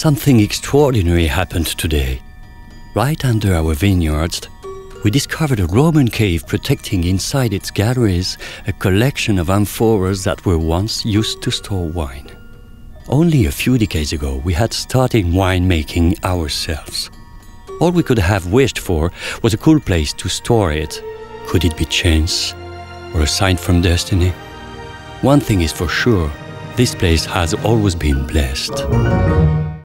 Something extraordinary happened today. Right under our vineyards, we discovered a Roman cave protecting inside its galleries a collection of amphoras that were once used to store wine. Only a few decades ago, we had started winemaking ourselves. All we could have wished for was a cool place to store it. Could it be chance or a sign from destiny? One thing is for sure this place has always been blessed.